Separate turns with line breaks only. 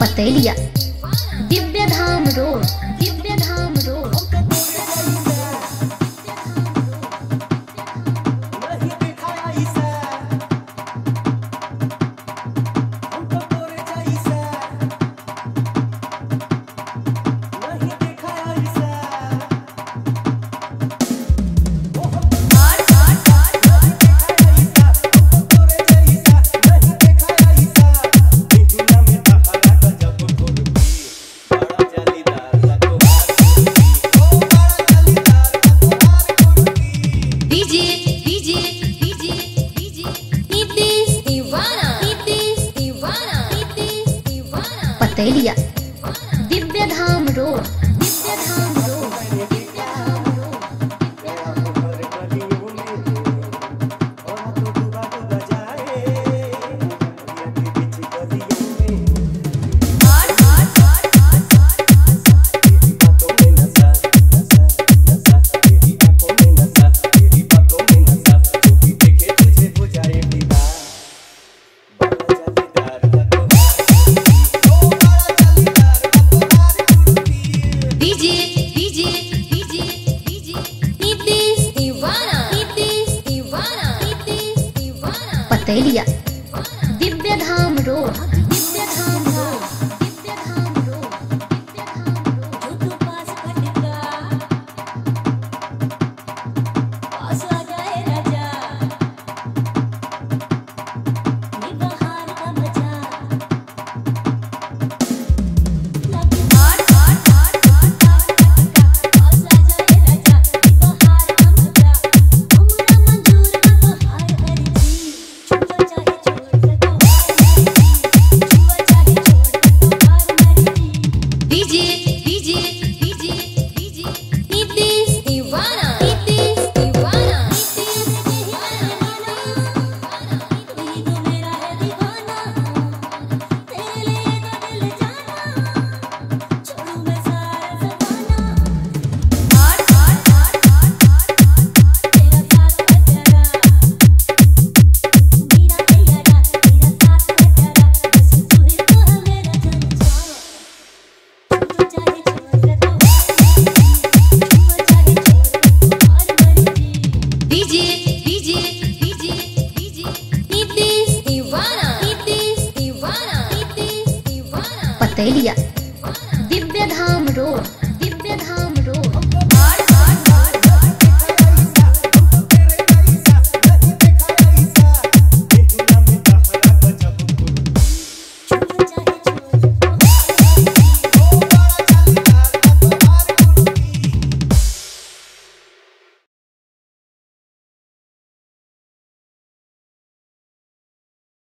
पतेलिया Divya Dham road. They Divya Dham road. तैलिया Divya Dham road.
DJ
Beliya Divya Dham road.